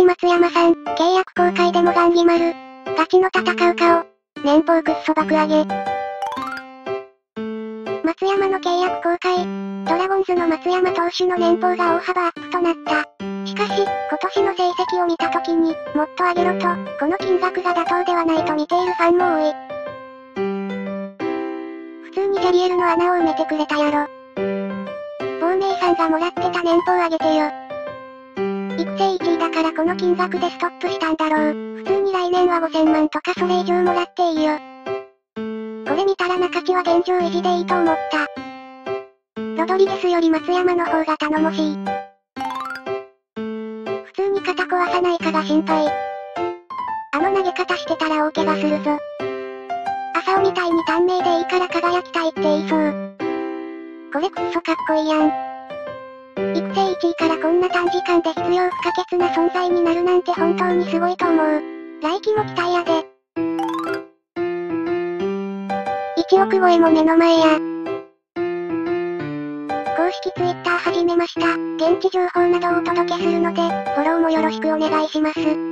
松山さん、契約公開でもガン決まる。ガチの戦う顔。年俸くっそ爆上げ。松山の契約公開。ドラゴンズの松山投手の年俸が大幅アップとなった。しかし、今年の成績を見た時に、もっと上げろと、この金額が妥当ではないと見ているファンも多い。普通にジャリエルの穴を埋めてくれたやろ。亡命さんがもらってた年俸上げてよ。育成1位だからこの金額でストップしたんだろう。普通に来年は5000万とかそれ以上もらっていいよ。これ見たら中地は現状維持でいいと思った。ロドリゲスより松山の方が頼もしい。普通に肩壊さないかが心配。あの投げ方してたら大怪我するぞ。朝尾みたいに短命でいいから輝きたいって言いそう。これくっそかっこいいやん。からこんな短時間で必要不可欠な存在になるなんて本当にすごいと思う。来季も期待やで。1億超えも目の前や。公式 Twitter 始めました。現地情報などをお届けするので、フォローもよろしくお願いします。